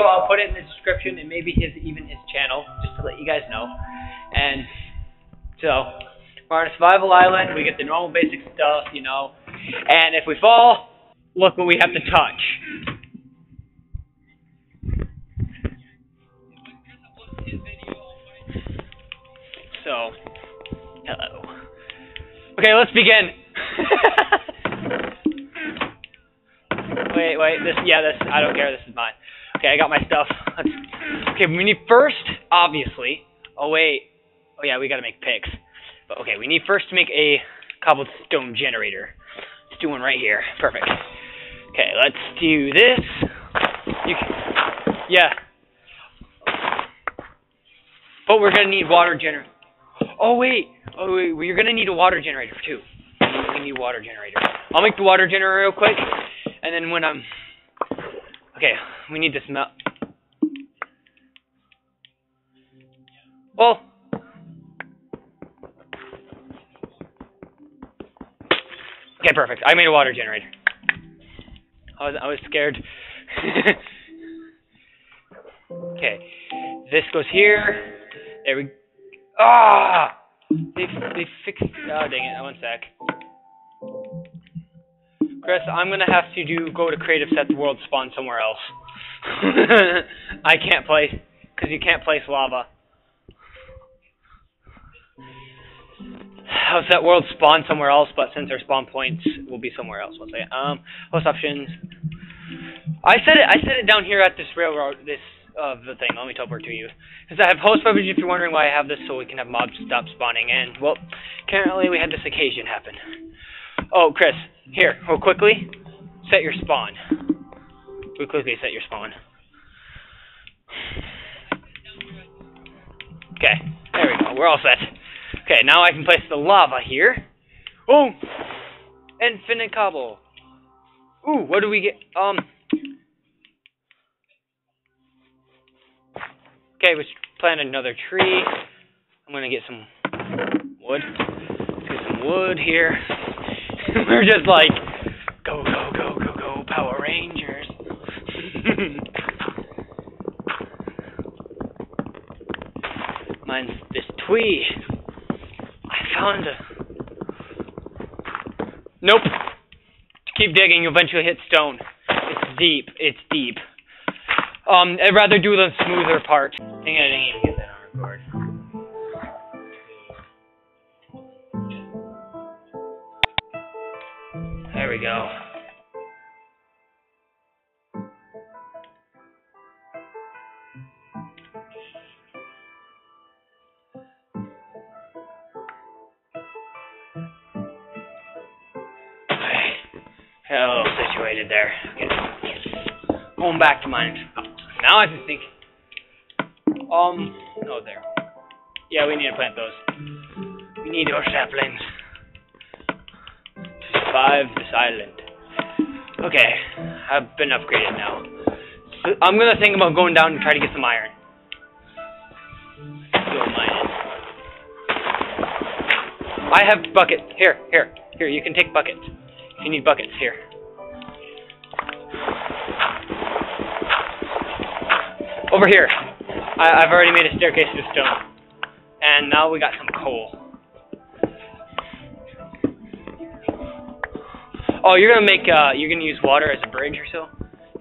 video. I'll put it in the description and maybe his even his channel, just to let you guys know. And so we're on a survival island. We get the normal basic stuff, you know. And if we fall, look what we have to touch. So, hello. Okay, let's begin. wait, wait. This, yeah, this. I don't care. This is mine. Okay, I got my stuff. Okay, we need first, obviously. Oh wait. Oh yeah, we gotta make picks. But okay, we need first to make a cobblestone generator. Let's do one right here. Perfect. Okay, let's do this. You can, yeah. But we're gonna need water generator. Oh wait. Oh wait. You're gonna need a water generator too. We need water generator. I'll make the water generator real quick, and then when I'm okay, we need to melt. Well. Okay, perfect. I made a water generator. I was I was scared. okay, this goes here. There we. Ah! They they fixed. Oh dang it! One sec. Chris, I'm gonna have to do go to creative set the world spawn somewhere else. I can't place because you can't place lava. Have that world spawn somewhere else, but since our spawn points will be somewhere else. One second. Um, host options. I said it. I said it down here at this railroad. This of the thing. Let me teleport to you. Because I have host privilege if you're wondering why I have this, so we can have mobs stop spawning. And, well, currently we had this occasion happen. Oh, Chris, here, real quickly, set your spawn. Real quickly, set your spawn. Okay, there we go. We're all set. Okay, now I can place the lava here. Oh! Infinite cobble. Ooh, what do we get? Um... Okay, we plant another tree. I'm gonna get some wood. Let's get some wood here. We're just like, go, go, go, go, go, Power Rangers. Mine's this twee. I found a. Nope. Keep digging, you'll eventually hit stone. It's deep. It's deep. Um, I'd rather do the smoother part. Hello, situated there. Okay. Going back to mine. Now I can think. Um, no, there. Yeah, we need to plant those. We need our saplings to survive this island. Okay, I've been upgraded now. So I'm gonna think about going down and try to get some iron. I have buckets. Here, here, here. You can take buckets. You need buckets, here. Over here. I, I've already made a staircase of stone. And now we got some coal. Oh, you're gonna make, uh, you're gonna use water as a bridge or so?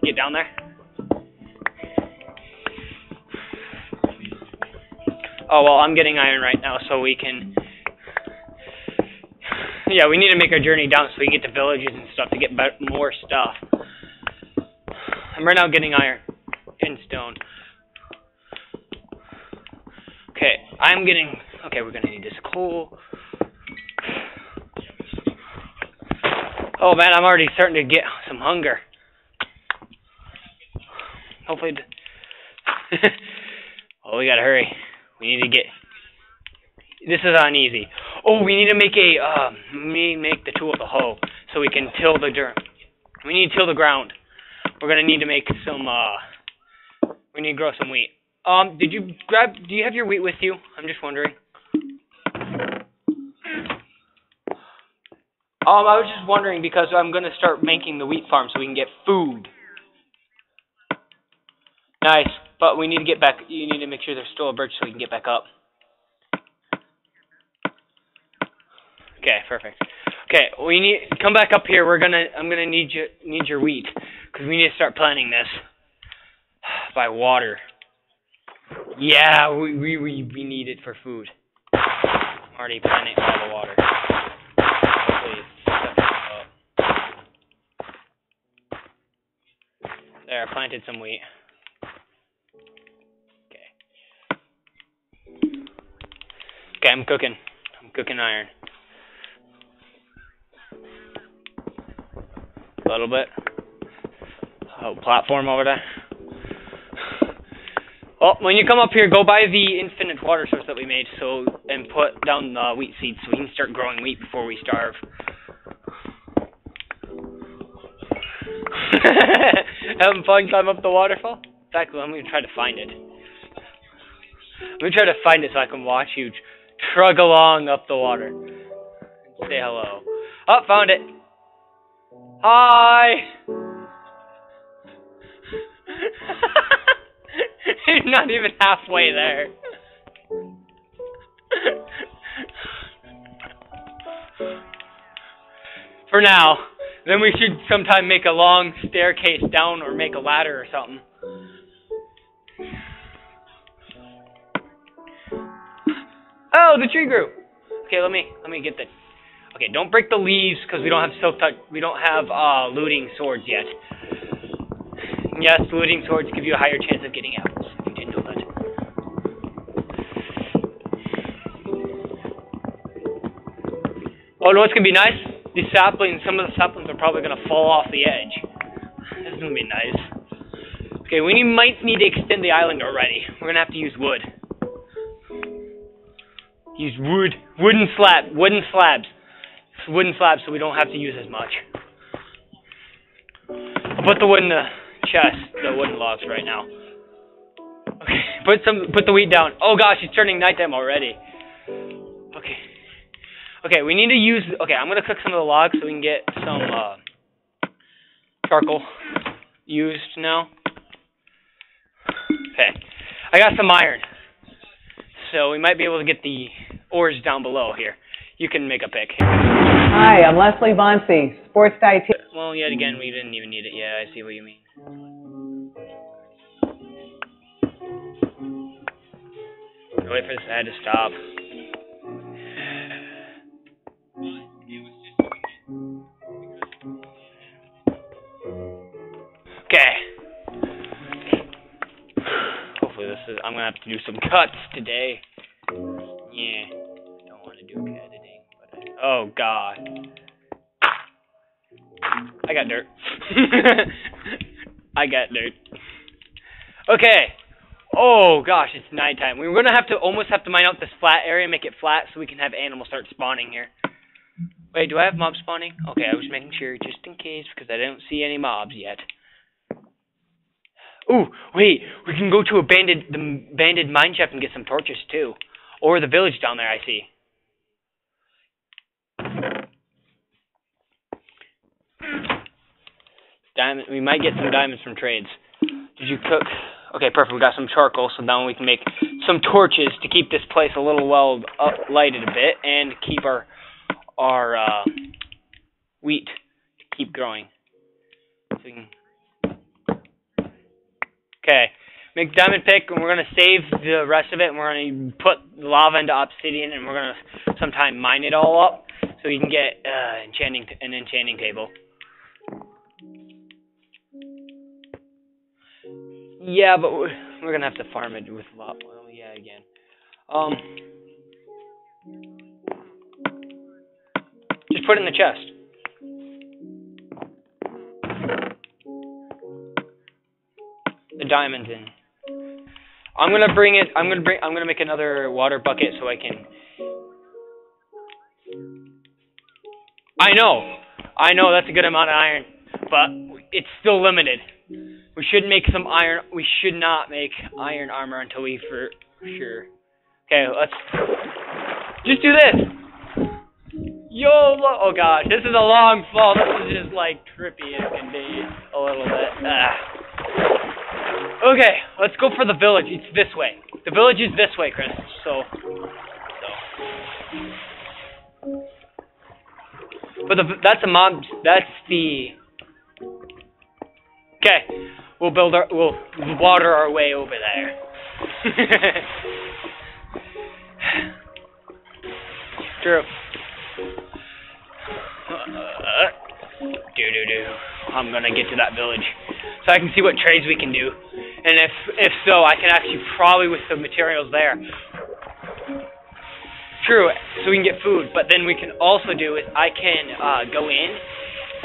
Get down there? Oh, well, I'm getting iron right now, so we can... Yeah, we need to make our journey down so we can get to villages and stuff to get more stuff. I'm right now getting iron and stone. Okay, I'm getting... Okay, we're gonna need this coal. Oh man, I'm already starting to get some hunger. Hopefully... oh, we gotta hurry. We need to get... This is uneasy. Oh, we need to make a, uh, me make the tool of the hoe, so we can till the dirt. We need to till the ground. We're gonna need to make some, uh, we need to grow some wheat. Um, did you grab, do you have your wheat with you? I'm just wondering. Um, I was just wondering because I'm gonna start making the wheat farm so we can get food. Nice. But we need to get back. You need to make sure there's still a bridge so we can get back up. Okay, perfect. Okay, we need come back up here. We're gonna. I'm gonna need you need your wheat because we need to start planting this by water. Yeah, we we we, we need it for food. I'm already planting by the water. There, I planted some wheat. Okay. Okay, I'm cooking. I'm cooking iron. A little bit. Oh, platform over there. Well, when you come up here, go by the infinite water source that we made, so and put down the wheat seeds so we can start growing wheat before we starve. Having fun climb up the waterfall? In fact, let me try to find it. Let me try to find it so I can watch you trug along up the water. Say hello. Oh, found it. Hi. He's not even halfway there. For now. Then we should sometime make a long staircase down or make a ladder or something. Oh, the tree grew. Okay, let me let me get the. Okay, don't break the leaves because we don't have silk touch. We don't have uh, looting swords yet. Yes, looting swords give you a higher chance of getting apples. you didn't know that. Oh, no, it's gonna be nice? These saplings, some of the saplings are probably going to fall off the edge. This is to be nice. Okay, we need, might need to extend the island already. We're to have to use wood. Use wood. Wooden slab. Wooden slabs. Wooden slabs so we don't have to use as much. I'll put the wood in the chest, the wooden logs right now. Okay, put some, put the wheat down. Oh gosh, it's turning nighttime already. Okay. Okay, we need to use. Okay, I'm gonna cook some of the logs so we can get some uh, charcoal used now. Okay, I got some iron, so we might be able to get the ores down below here. You can make a pick. Hi, I'm Leslie Bonci, sports dietitian. Well, yet again, we didn't even need it. Yeah, I see what you mean. Wait for this ad to stop. Okay. Hopefully this is, I'm gonna have to do some cuts today. Oh god, I got dirt. I got dirt. Okay. Oh gosh, it's nighttime. We're gonna have to almost have to mine out this flat area, make it flat, so we can have animals start spawning here. Wait, do I have mobs spawning? Okay, I was making sure just in case because I don't see any mobs yet. Ooh, wait, we can go to abandoned the abandoned mine shaft and get some torches too, or the village down there. I see. Diamond. We might get some diamonds from trades. Did you cook? Okay, perfect. We got some charcoal, so now we can make some torches to keep this place a little well up, lighted a bit and keep our our uh, wheat keep growing. So can Okay. Make diamond pick, and we're gonna save the rest of it, and we're gonna put lava into obsidian, and we're gonna sometime mine it all up, so we can get uh, enchanting an enchanting table. Yeah, but we're, we're gonna have to farm it with lava. Well, yeah, again. Um, just put it in the chest. the diamonds in. I'm gonna bring it. I'm gonna bring. I'm gonna make another water bucket so I can. I know, I know that's a good amount of iron, but it's still limited. We should make some iron. We should not make iron armor until we for sure. Okay, let's just do this. YOLO! Oh gosh, this is a long fall. This is just like trippy as can be a little bit. Ah. Okay, let's go for the village. It's this way. The village is this way, Chris. So, so. But the, that's a mob. That's the. Okay, we'll build our. We'll water our way over there. True. do do do. I'm gonna get to that village so I can see what trades we can do, and if if so, I can actually probably with the materials there. True, so we can get food, but then we can also do is I can uh, go in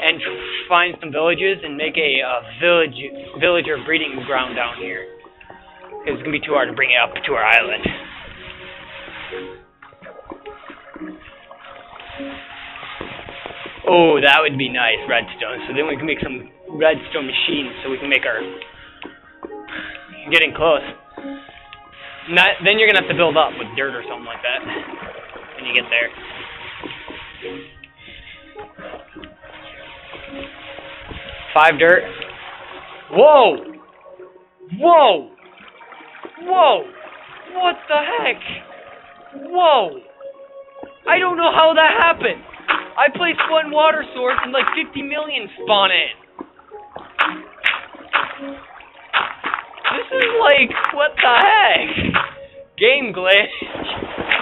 and find some villages and make a uh, village villager breeding ground down here. It's gonna be too hard to bring it up to our island. Oh, that would be nice, redstone. So then we can make some redstone machines so we can make our... Getting close. Not, then you're going to have to build up with dirt or something like that when you get there. Five dirt. Whoa! Whoa! Whoa! What the heck? Whoa! I don't know how that happened. I placed one water source and like 50 million spawn in. This is like, what the heck? Game glitch.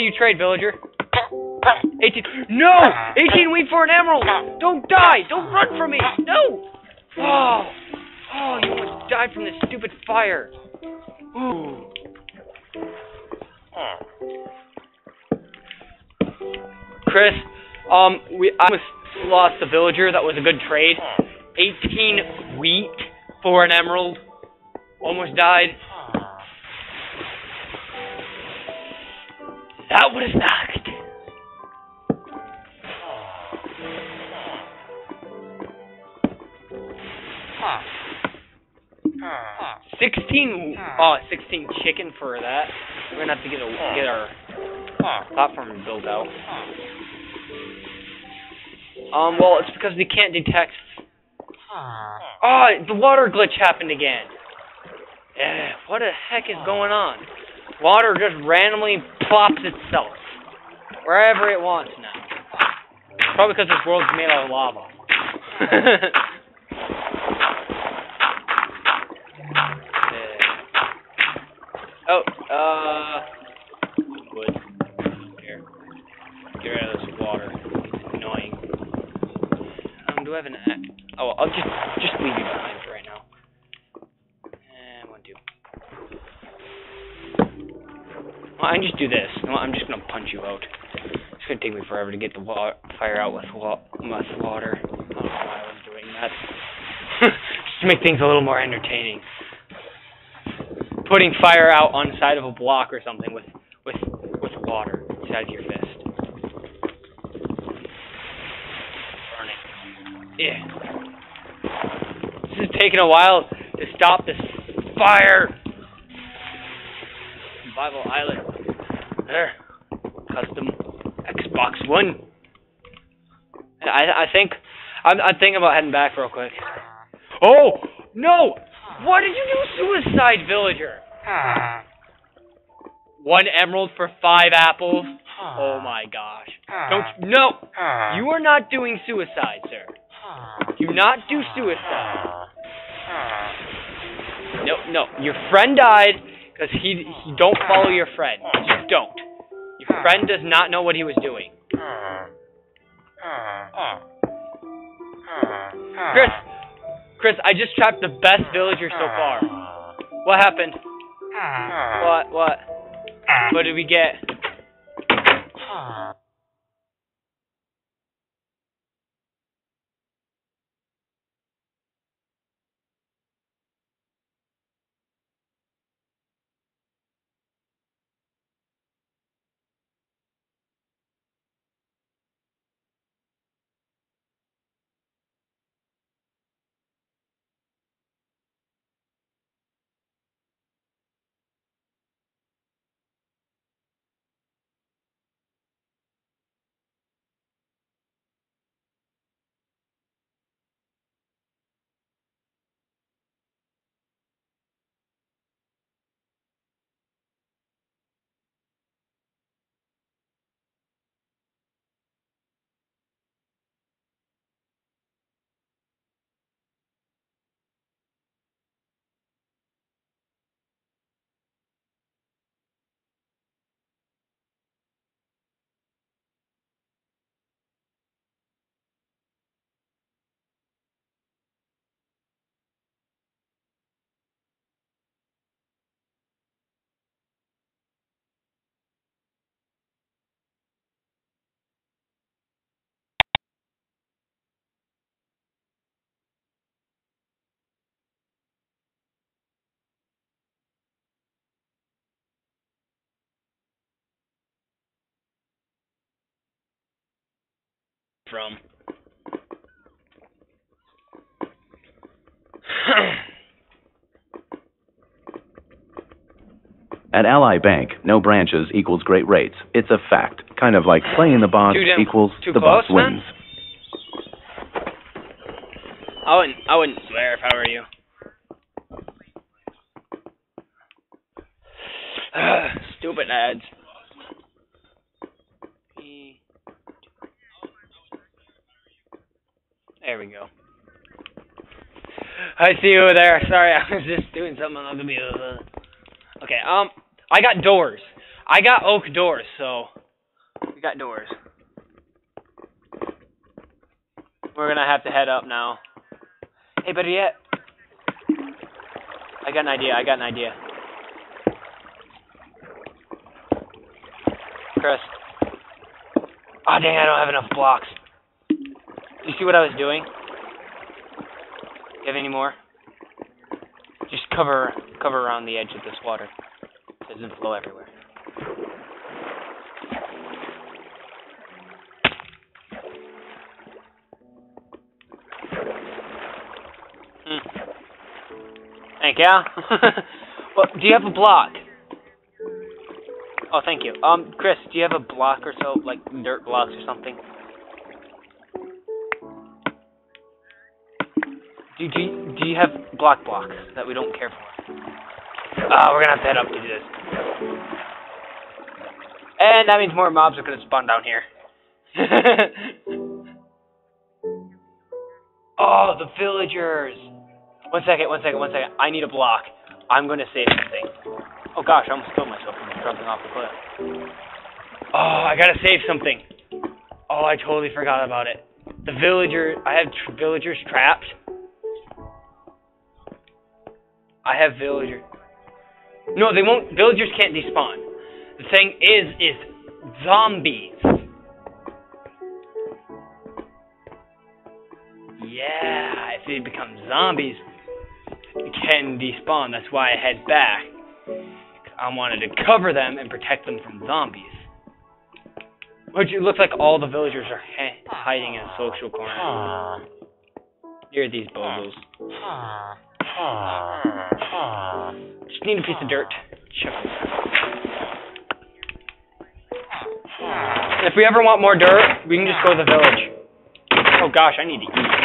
Do you trade, villager? 18. No! 18 wheat for an emerald! Don't die! Don't run from me! No! Oh! Oh, you almost died from this stupid fire. Ooh. Chris, um, we I almost lost the villager. That was a good trade. 18 wheat for an emerald. Almost died. That would have knocked. Sixteen, oh, 16 chicken for that. We're gonna have to get a, get our platform built out. Um, well, it's because we can't detect. Oh, the water glitch happened again. Yeah, what the heck is going on? Water just randomly plops itself wherever it wants now. Probably because this world's made out of lava. oh, uh, wood. Here, get rid of this water. It's annoying. Um, do I have an? Oh, I'll just just leave you behind can just do this. I'm just gonna punch you out. It's gonna take me forever to get the fire out with, wa with water. I don't know why I was doing that. just to make things a little more entertaining. Putting fire out on the side of a block or something with with with water inside of your fist. Yeah. This is taking a while to stop this fire. Survival Island. There. Custom Xbox One. I I think I'm I'm thinking about heading back real quick. Oh no! Why did you do suicide, villager? One emerald for five apples. Oh my gosh! Don't no! You are not doing suicide, sir. Do not do suicide. No, no. Your friend died because he he don't follow your friend. Don't. Your friend does not know what he was doing. Chris, Chris, I just trapped the best villager so far. What happened? What? What? What did we get? From. At Ally Bank, no branches equals great rates. It's a fact. Kind of like playing the boss equals too the boss close, man? wins. I wouldn't. I wouldn't swear if I were you. Stupid ads. There we go. I see you over there. Sorry, I was just doing something on the computer. Okay, um, I got doors. I got oak doors, so we got doors. We're gonna have to head up now. Hey, better yet, I got an idea. I got an idea. Chris. Oh dang, I don't have enough blocks. You see what I was doing? Have any more? Just cover cover around the edge of this water. It doesn't flow everywhere. Hmm. Thank you. well, do you have a block? Oh, thank you. Um, Chris, do you have a block or so, like dirt blocks or something? Do, do, you- do you have block blocks that we don't care for? Uh, we're gonna have to head up to do this. And that means more mobs are gonna spawn down here. oh, the villagers! One second, one second, one second. I need a block. I'm gonna save something. Oh gosh, I almost killed myself from jumping off the cliff. Oh, I gotta save something. Oh, I totally forgot about it. The villager, I have tr- villagers trapped. I have villager. No, they won't. Villagers can't despawn. The thing is, is zombies. Yeah, if they become zombies, they can despawn. That's why I head back. I wanted to cover them and protect them from zombies. Which it looks like all the villagers are hiding in a social corner. Near these bogos. Just need a piece of dirt. If we ever want more dirt, we can just go to the village. Oh gosh, I need to eat.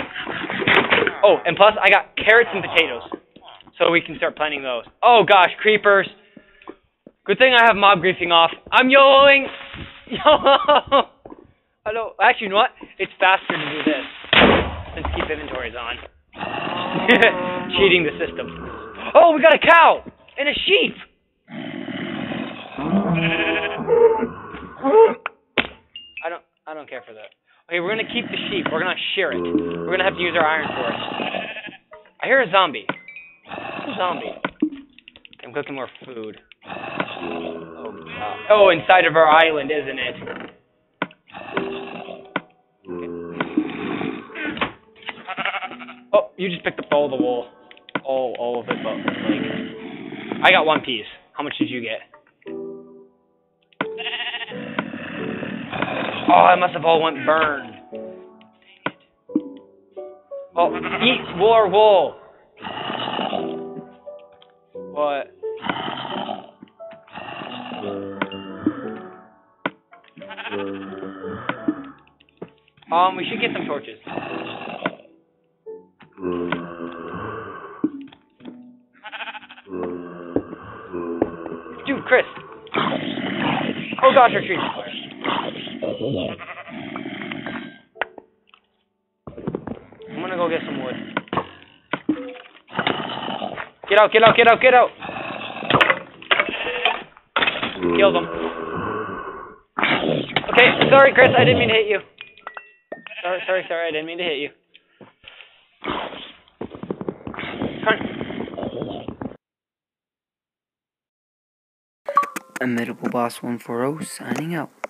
Oh, and plus I got carrots and potatoes. So we can start planting those. Oh gosh, creepers. Good thing I have mob griefing off. I'm YOLOing! YOLO! Hello. Actually, you know what? It's faster to do this. Let's keep inventories on. Cheating the system. Oh, we got a cow! And a sheep! I don't I don't care for that. Okay, we're gonna keep the sheep. We're gonna shear it. We're gonna have to use our iron for it. I hear a zombie. A zombie? I'm cooking more food. Oh, oh, inside of our island, isn't it? You just picked up all the wool. All, all of it, but like, I got one piece. How much did you get? Oh, I must have all went burned. Oh, eat more wool. What? Um, we should get some torches. Dude, Chris. Oh gosh, our trees. I'm gonna go get some wood. Get out, get out, get out, get out! Killed him. Okay, sorry, Chris, I didn't mean to hit you. Sorry, sorry, sorry, I didn't mean to hit you. Come on. Boss 140 signing out.